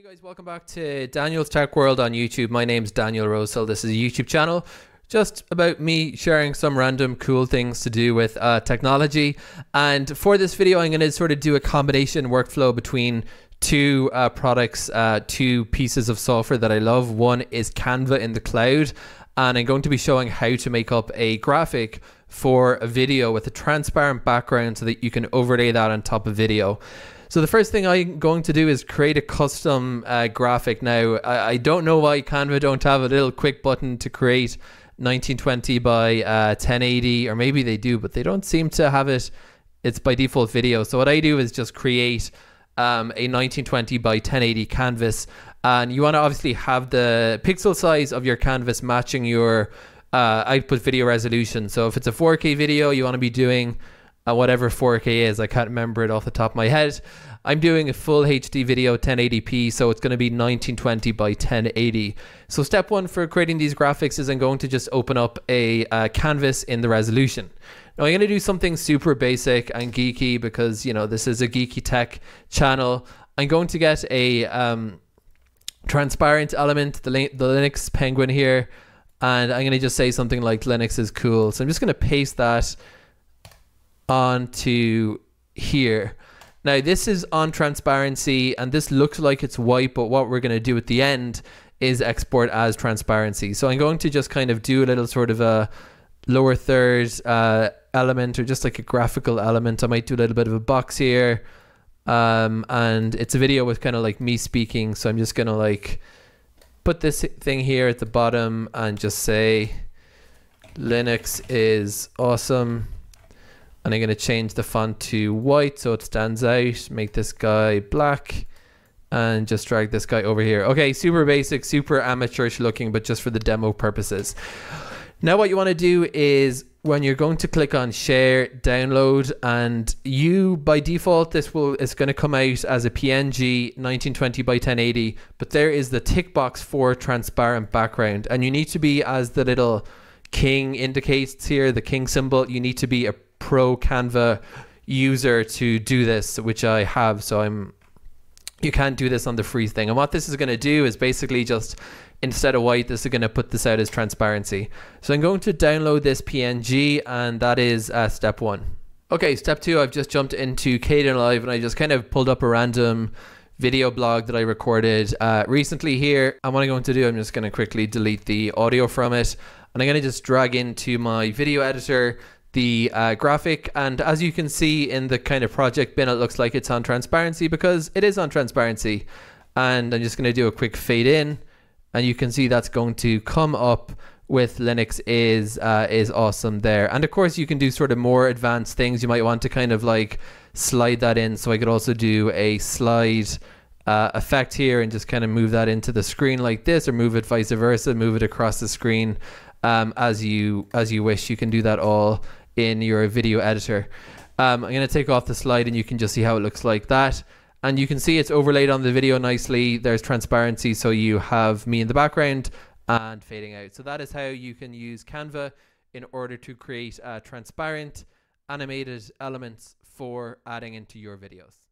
Hey guys, welcome back to Daniel's Tech World on YouTube. My name's Daniel Rosehill. This is a YouTube channel just about me sharing some random cool things to do with uh, technology. And for this video, I'm going to sort of do a combination workflow between two uh, products, uh, two pieces of software that I love. One is Canva in the cloud, and I'm going to be showing how to make up a graphic for a video with a transparent background so that you can overlay that on top of video. So the first thing I'm going to do is create a custom uh, graphic. Now, I, I, don't know why Canva don't have a little quick button to create 1920 by uh, 1080, or maybe they do, but they don't seem to have it. It's by default video. So what I do is just create um, a 1920 by 1080 canvas, and you want to obviously have the pixel size of your canvas matching your uh, output video resolution. So if it's a 4K video, you want to be doing uh, whatever 4K is. I can't remember it off the top of my head. I'm doing a full HD video 1080p, so it's going to be 1920 by 1080. So step one for creating these graphics is I'm going to just open up a uh, canvas in the resolution. Now I'm going to do something super basic and geeky because, you know, this is a geeky tech channel. I'm going to get a um, transparent element, the, the Linux penguin here, and I'm going to just say something like Linux is cool. So I'm just going to paste that onto here. Now this is on transparency and this looks like it's white, but what we're going to do at the end is export as transparency. So I'm going to just kind of do a little sort of a lower third uh, element or just like a graphical element. I might do a little bit of a box here. Um, and it's a video with kind of like me speaking. So I'm just going to like put this thing here at the bottom and just say Linux is awesome and I'm going to change the font to white so it stands out make this guy black and just drag this guy over here. Okay super basic super amateurish looking but just for the demo purposes. Now what you want to do is when you're going to click on share download and you by default this will is going to come out as a png 1920 by 1080 but there is the tick box for transparent background. And you need to be as the little king indicates here the king symbol you need to be a pro Canva user to do this, which I have. So I'm you can't do this on the free thing. And what this is going to do is basically just instead of white, this is going to put this out as transparency. So I'm going to download this PNG and that is uh, step one. Okay, step two, I've just jumped into Kdenlive and I just kind of pulled up a random video blog that I recorded uh, recently here. And what I'm going to do, I'm just going to quickly delete the audio from it. And I'm going to just drag into my video editor the uh, graphic and as you can see in the kind of project bin it looks like it's on transparency because it is on transparency. And I'm just going to do a quick fade in and you can see that's going to come up with Linux is uh, is awesome there. And of course you can do sort of more advanced things. You might want to kind of like slide that in. So I could also do a slide uh, effect here and just kind of move that into the screen like this or move it vice versa move it across the screen um, as you as you wish. You can do that all in your video editor. Um, I'm going to take off the slide and you can just see how it looks like that. And you can see it's overlaid on the video nicely. There's transparency, so you have me in the background and fading out. So that is how you can use Canva in order to create uh, transparent animated elements for adding into your videos.